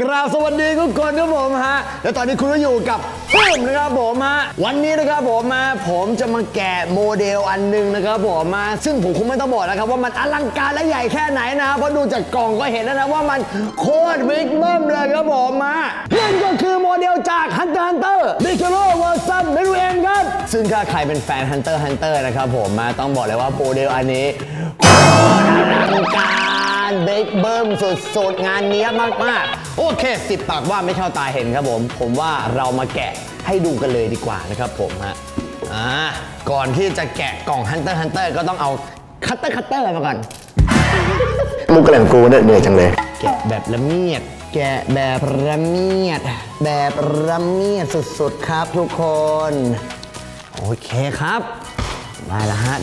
กราบสวัสดีทุกคนครับผมฮะ และตอนนี้คุณก็อยู่กับ ปุ้มนะครับผมฮะวันนี้นะครับผมมาผมจะมาแกะโมเดลอันหนึงนะครับผมมาซึ่งผมคงไม่ต้องบอกนะครับว่ามันอลังการและใหญ่แค่ไหนนะเพราะดูจากกล่องก็เห็นแล้วนะว่ามันโคตรบิ๊กเบิ้มเลยครับผมมานั่นก็คือโมเดลจาก Hunter x Hunter b i c h o v e r s u n m e r u m ครับ ซึ่งถ้าใครเป็นแฟน Hunter x Hunter นะครับผมมาต้องบอกเลยว่าโมเดลอันนี้โคตรอลังการ เบรกเบิ้มสุดๆ งานเนี้ยมากๆ โอเคสิบปากว่าไม่เข้าตาเห็นครับผม ผมว่าเรามาแกะให้ดูกันเลยดีกว่านะครับผมฮะอ่าก่อนที่จะแกะกล่อง Hunter x Hunter ก็ต้องเอาคัตเตอร์คัตเตอร์มาก่อน มุกแหลงกูเนี่ยเหนื่อยจังเลย แกะแบบละเมียด แกะแบบละเมียด แบบละเมียดสุดๆ ครับทุกคน โอเคครับ ได้แล้วฮะ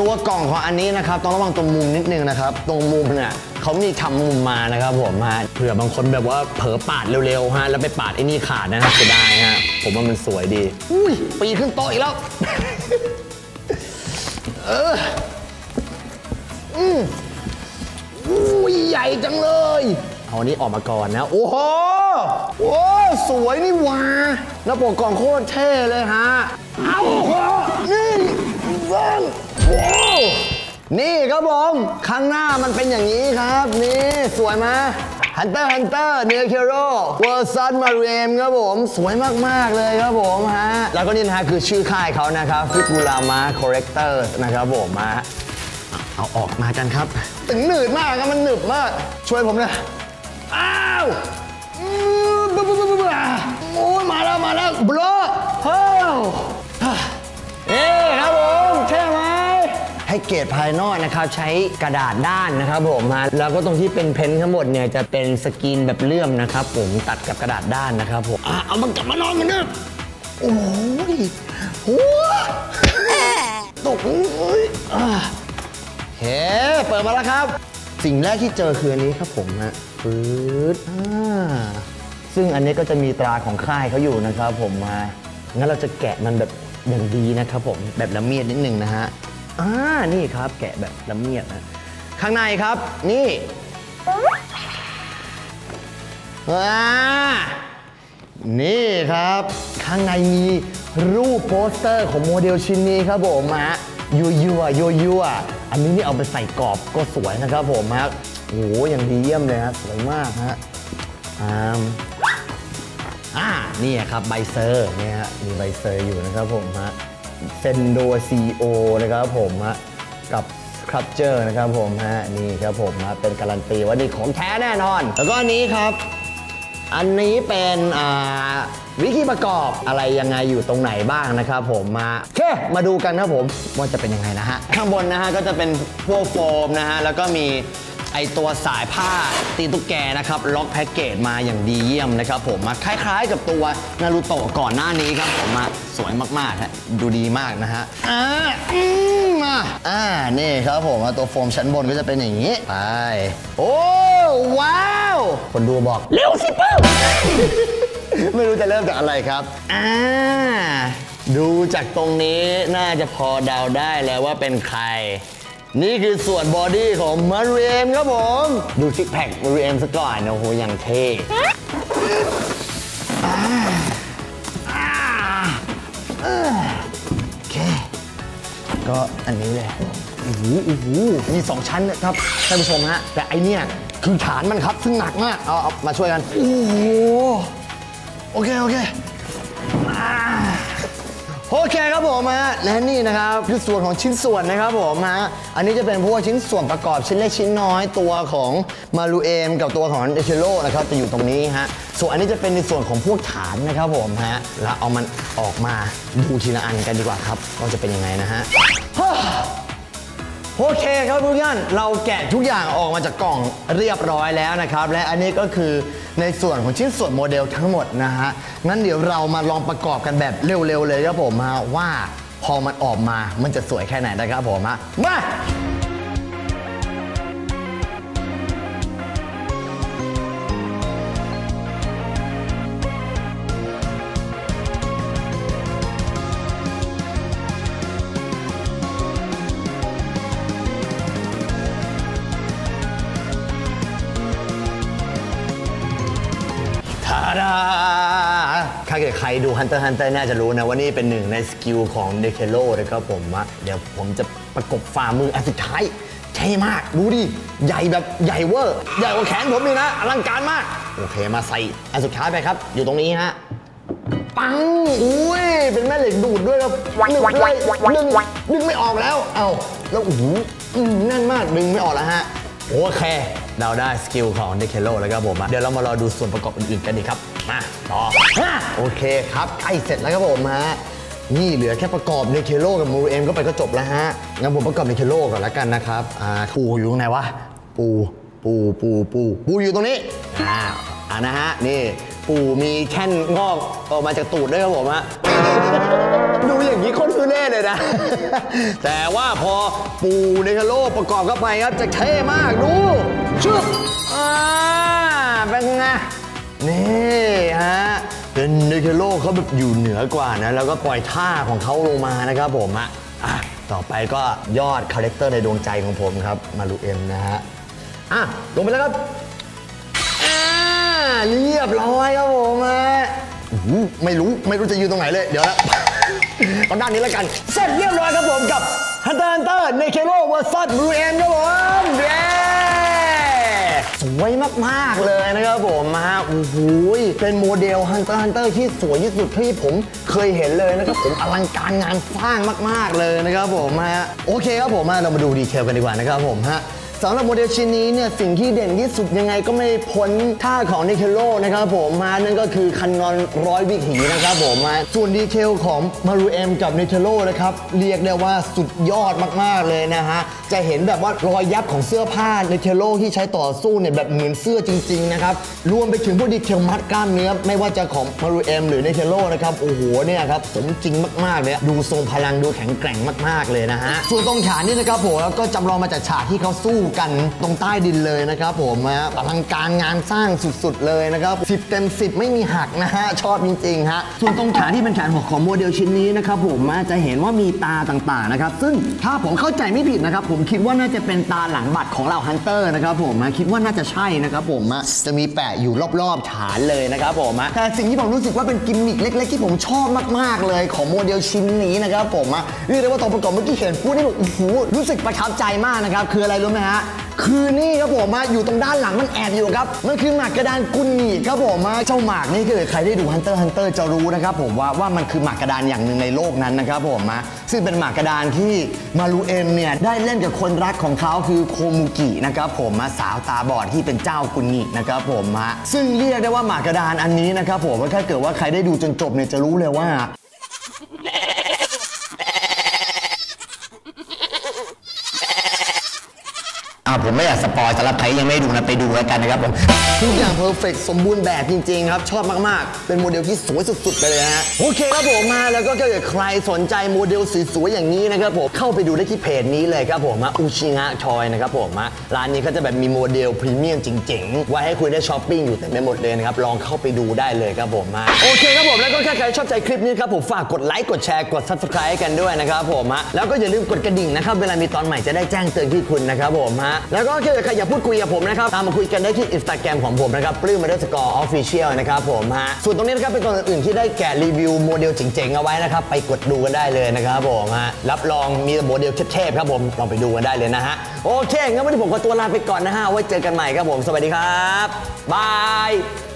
ตัวกล่องของอันนี้นะครับต้องระวังตรงมุมนิดนึงนะครับ ตรงมุมเนี่ยเขามีทำมุมมานะครับผมฮะเผื่อบางคนแบบว่าเผลอปาดเร็วๆฮะแล้วไปปาดไอ้นี่ขาดนะเสียดายฮะผมว่ามันสวยดีอุ้ยปีนขึ้นโต๊ะอีกแล้วเอออืมอุ้ยใหญ่จังเลยเอาอันนี้ออกมาก่อนนะ โอ้โหโอ้สวยนี่หว่าแล้วปกกล่องโคตรเท่เลยฮะเอานี่บ้าว นี่ครับผมข้างหน้ามันเป็นอย่างนี้ครับ นี่สวยไหม Hunter Hunter Netero versus Meruem ครับผม สวยมาก ๆ เลยครับผมฮะ แล้วก็นี่นะฮะคือชื่อค่ายเขานะครับ Figurama Collectors นะครับผมมา เอาออกมากันครับถึงหนืดมากครับมันหนึบมาก ช่วยผมนะอ้าวโอ้ยมาแล้ว มาแล้วบล็อ ให้เกรดภายนอกนะครับใช้กระดาษด้านนะครับผมฮะแล้วก็ตรงที่เป็นเพ้นททั้งหมดเนี่ยจะเป็นสกรีนแบบเลื่อมนะครับ ผมตัดกับกระดาษด้านนะครับผมอะเอามันกลับมานอนเหมือนเดิมโอ้ยหัวตกเอ้ยอะเฮ้เปิดมาแล้วครับ สิ่งแรกที่เจอคืออันนี้ครับผมฮะฟืดอ่าซึ่งอันนี้ก็จะมีตราของค่ายเขาอยู่นะครับผมมางั้นเราจะแกะมันแบบอย่างดีนะครับผมแบบละเมียดนิดนึงนะฮะ อ่านี่ครับ แกะแบบละเมียดนะ ข้างในครับ นี่ว้านี่ครับ ข้างในมีรูปโปสเตอร์ของโมเดลชิ้นนี้ครับผมฮะยัวยัวยัวยัวอันนี้นี่เอาไปใส่กรอบก็สวยนะครับผมฮะโอ้โหอย่างดีเยี่ยมเลยฮะสวยมากฮะอ่าอ่านี่ครับใบ cert เนี่ยฮะมีใบ cert อยู่นะครับผมฮะ เซนโดซีโอนะครับผมฮะกับครับเจอร์นะครับผมฮะนี่ครับผมฮะเป็นการันตีว่านี่ของแท้แน่นอน แล้วก็อันนี้ครับ อันนี้เป็นอ่าวิธีประกอบอะไรยังไงอยู่ตรงไหนบ้างนะครับผมมาเคมาดูกันครับผมว่าจะเป็นยังไงนะฮะข้างบนนะฮะก็จะเป็นพวกโฟมนะฮะแล้วก็มี ไอตัวสายผ้าตีตุ๊กแกนะครับล็อกแพ็กเกจมาอย่างดีเยี่ยมนะครับผมมาคล้ายๆ กับตัวนารูโตะก่อนหน้านี้ครับผมมาสวยมากๆฮะดูดีมากนะฮะอ่าอืมมาอ่านี่ครับผมตัวโฟมชั้นบนก็จะเป็นอย่างนี้ไปโอ้ว้าว คนดูบอกเร็วสิปลื้มไม่รู้จะเริ่มจากอะไรครับ อ่า ดูจากตรงนี้น่าจะพอเดาได้แล้วว่าเป็นใคร นี่คือส่วน body ของเมรูเอมครับผม ดู six pack เมรูเอมซะก่อนโอ้โหอย่างเท่โอเค ก็อันนี้เลยโอ้โหโอ้โหมีสองชั้นนะครับท่านผู้ชมฮะ แต่ไอเนี่ยคือฐานมันครับซึ่งหนักมาก เอาเอามาช่วยกัน โอ้โห โอเค โอเค โอเคครับผมฮะและนี่นะครับคือส่วนของชิ้นส่วนนะครับผมฮะอันนี้จะเป็นพวกชิ้นส่วนประกอบชิ้นเล็กชิ้นน้อยตัวของมารูเอมกับตัวของเอเชโลนะครับจะอยู่ตรงนี้ฮะส่วนอันนี้จะเป็นในส่วนของพวกฐานนะครับผมฮะแล้วเอามันออกมาดูทีละอันกันดีกว่าครับว่าจะเป็นยังไงนะฮะ โอเคครับทุกท่านเราแกะทุกอย่างออกมาจากกล่องเรียบร้อยแล้วนะครับ และอันนี้ก็คือในส่วนของชิ้นส่วนโมเดลทั้งหมดนะฮะงั้นเดี๋ยวเรามาลองประกอบกันแบบเร็วๆเลยครับผมฮะว่าพอมันออกมามันจะสวยแค่ไหนนะครับผมฮะมา ถ้าเกิดใครดู Hunter Hunter น่าจะรู้นะว่านี่เป็นหนึ่งในสกิลของเดเคโ o นะครับผมอะเดี๋ยวผมจะประกบฝ่ามืออันสุดท้ายเท่มาก ดูดิ ใหญ่แบบใหญ่เวอร์ ใหญ่กว่าแขนผมเลยนะ อลังการมาก โอเคมาใส่ อันสุดท้ายไปครับ อยู่ตรงนี้ฮะ ปัง อุ้ย เป็นแม่เหล็กดูดด้วยครับหนึ่งด้วยดึงดึงไม่ออกแล้ว เอาแล้วโอ้โหแน่นมากดึงไม่ออกแล้วฮะ โอเค เราได้ skill ของเนเทโรแล้วครับผมเดี๋ยวเรามารอดูส่วนประกอบอื่นๆกันดีครับ มาต่อโอเคครับใกล้เสร็จแล้วครับผมฮะนี่เหลือแค่ประกอบเนเทโรกับเมรูเอมก็ไปก็จบแล้วฮะงั้นผมประกอบเนเทโรก่อนแล้วกันนะครับอ่าปู่อยู่ตรงไหนวะปู่ปู่ปู่ปู่ปู่อยู่ตรงนี้อ่าอ่านะฮะนี่ปู่มีแค่นงอกออกมาจากตูดด้วยครับผมฮะดูอย่างนี้คน เลยนะ แต่ว่าพอปู่เนเทโรประกอบเข้าไปครับจะเท่มากดูชึบอ่าเป็นไงนี่ฮะเป็นเนเทโรเขาแบบอยู่เหนือกว่านะ แล้วก็ปล่อยท่าของเขาลงมานะครับผมอะอะต่อไปก็ยอด character ในดวงใจของผมครับ เมรูเอมนะฮะอะลงไปแล้วครับอ่าเรียบร้อยครับผมฮะอื้ไม่รู้ไม่รู้จะยืนตรงไหนเลย เดี๋ยวนะ เอาด้านนี้แล้วกัน เสร็จเรียบร้อยครับผมกับ Hunter x Hunter n e k e r o vs Blue M ครับผมเย้สวยมากๆเลยนะครับผมฮะโอ้โหเป็นโมเดล Hunter x Hunter ที่สวยที่สุดที่ผมเคยเห็นเลยนะครับผมอลังการงานสร้างมาก ๆเลยนะครับผมฮะโอเคครับผมฮะเรามาดู detail กันดีกว่านะครับผมฮะ สำหรับโมเดลชิ้นนี้เนี่ยสิ่งที่เด่นที่สุดยังไงก็ไม่พ้นท่าของเนเทโรนะครับผมมานั่นก็คือคันนงร้อยวิถีนะครับผมมาส่วน detail ของเมรูเอมกับเนเทโรนะครับเรียกได้ว่าสุดยอดมากๆเลยนะฮะจะเห็นแบบว่ารอยยับของเสื้อผ้าเนเทโรที่ใช้ต่อสู้เนี่ยแบบเหมือนเสื้อจริงๆนะครับรวมไปถึงพวก detail มัดกล้ามเนื้อไม่ว่าจะของเมรูเอมหรือเนเทโรนะครับโอ้โหเนี่ยครับสมจริงมากๆเลยดูทรงพลังดูแข็งแกร่งมากๆเลยนะฮะส่วนตรงขานี่นะครับผมก็จำลองมาจากฉากที่เขาสู้กันตรงใต้ดินเลยนะครับผมฮะอลังการงานสร้างสุดๆเลยนะครับ 10 เต็ม 10 ไม่มีหักนะฮะ ชอบจริงๆฮะ ส่วนตรงขาที่เป็นขาของโมเดลชิ้นนี้นะครับผมฮะจะเห็นว่ามีตราต่างๆนะครับ ซึ่งถ้าผมเข้าใจไม่ผิดนะครับ ผมคิดว่าน่าจะเป็นตราหลังบัตรของเหล่า hunter นะครับผมฮะคิดว่าน่าจะใช่นะครับผมฮะจะมีแปะอยู่รอบๆฐานเลยนะครับผมฮะแต่สิ่งที่ผมรู้สึกว่าเป็นกิมมิคเล็ก ๆ ที่ผมชอบมากๆเลยของโมเดลชิ้นนี้นะครับผมฮะเรียกได้ว่าตอนประกอบเมื่อกี้เห็นพูดนี่แบบโอ้โหรู้สึกประทับใจมากนะครับคืออะไรรู้ไหมฮะคือนี่ครับผมมาอยู่ตรงด้านหลังมันแอบอยู่ครับ มันคือหมากกระดานกุนงิครับผมมาเจ้าหมากนี่คือใครได้ดู Hunter Hunter จะรู้นะครับผมว่าว่ามันคือหมากกระดานอย่างหนึ่งในโลกนั้นนะครับผมมาซึ่งเป็นหมากกระดานที่เมรูเอมเนี่ยได้เล่นกับคนรักของเขาคือโคมุกินะครับผมมาสาวตาบอดที่เป็นเจ้ากุนงินะครับผมมาซึ่งเรียกได้ว่าหมากกระดานอันนี้นะครับผมว่าถ้าเกิดว่าใครได้ดูจนจบเนี่ยจะรู้เลยว่า อ่าผมไม่อยาก spoil สำหรับใครยังไม่ดูนะไปดูแล้วกันนะครับผมทุกอย่าง perfect สมบูรณ์แบบจริง ๆ ครับ ชอบมากๆ เป็นโมเดลที่สวยสุด ๆ ไปเลยฮะโอเคครับผมมาแล้วก็ถ้าเกิดใครสนใจโมเดลสวยๆอย่างนี้นะครับผมเข้าไปดูได้ที่เพจนี้เลยครับผมอุชิงะชอยนะครับผมร้านนี้เขาจะแบบมีโมเดลพรีเมียมจริงๆไว้ให้คุณได้ช้อปปิ้งอยู่เต็มไปหมดเลยนะครับลองเข้าไปดูได้เลยครับผมมาโอเคครับผมแล้วก็ถ้าใครชอบใจคลิปนี้ครับผมฝากกดไลค์กดแชร์กด subscribe กันด้วยนะครับผมฮะแล้วก็อย่าลืมกดกระดิ่งนะครับเวลามีตอนใหม่จะได้แจ้งเตือนที่คุณนะครับผมฮะแล้วก็ถ้าเกิดใครอยากพูดคุยกับผมนะครับ ตามมาคุยกันได้ที่อินสตาแกรมของผมนะครับปลื้ม underscore official นะครับผมฮะส่วนตรงนี้นะครับเป็นตัวอื่นที่ได้แกะรีวิวโมเดลเจ๋งๆเอาไว้นะครับไปกดดูกันได้เลยนะครับผมฮะรับรองมีโมเดลเทพๆครับผมลองไปดูกันได้เลยนะฮะโอเคงั้นวันนี้ผมขอตัวลาไปก่อนนะฮะไว้เจอกันใหม่ครับผม สวัสดีครับบาย